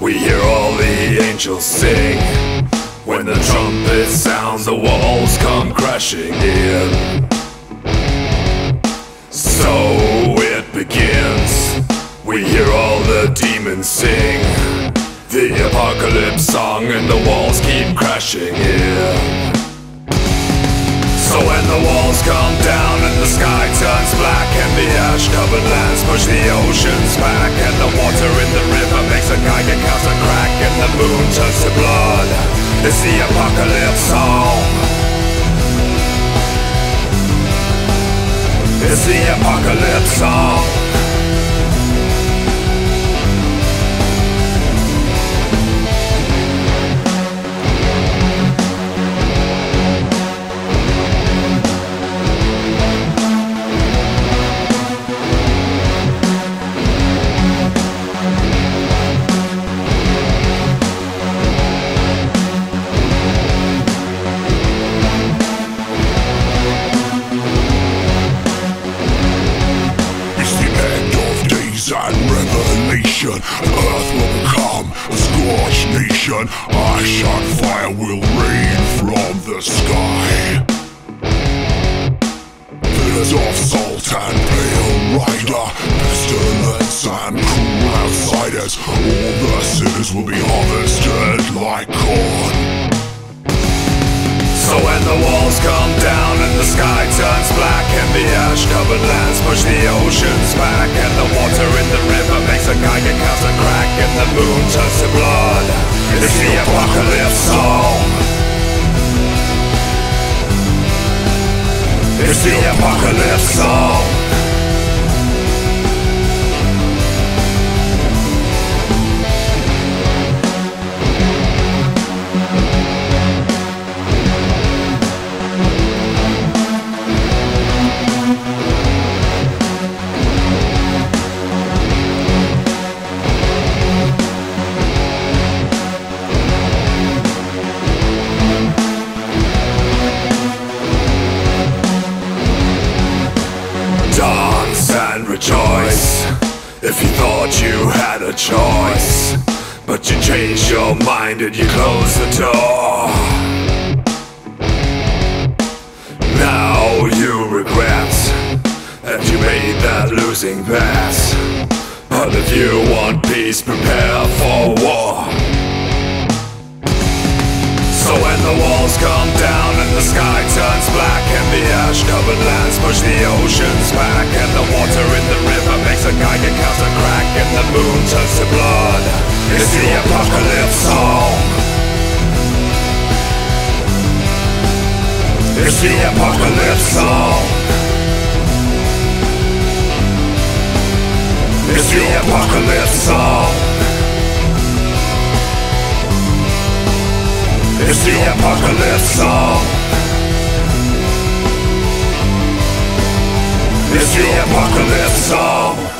We hear all the angels sing. When the trumpet sounds, the walls come crashing in. So it begins. We hear all the demons sing. The apocalypse song, and the walls keep crashing in. So when the walls come down push the oceans back And the water in the river makes a Geiger a crack And the moon turns to blood. It's the apocalypse song. It's the apocalypse song nation Earth will become a scorched nation. Ash and fire will rain from the sky. Pillars of salt and pale rider Pestilence and cruel outsiders. All the sinners will be harvested like corn. So when the walls come down and the sky turns black And the ash-covered lands push the oceans back And the water in the river makes a Geiger counter crack And the moon turns to blood. It's the apocalypse song. It's the apocalypse song rejoice. If you thought you had a choice But you changed your mind and you closed the door. Now you regret That you made that losing bet. But if you want peace, prepare for war. So when the walls come down and the sky turns black The ash-covered lands push the oceans back And the water in the river makes a Geiger counter crack And the moon turns to blood. It's the apocalypse song. It's the apocalypse song. It's the apocalypse song. It's the apocalypse song It's the apocalypse song